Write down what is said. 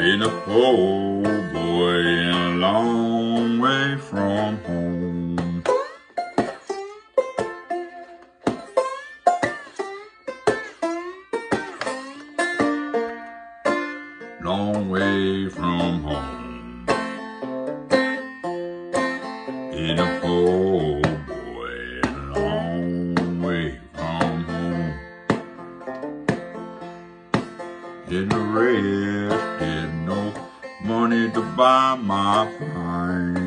Been a poor boy and a long way from home. Long way from home. In a poor didn't rest, didn't no money to buy my fine.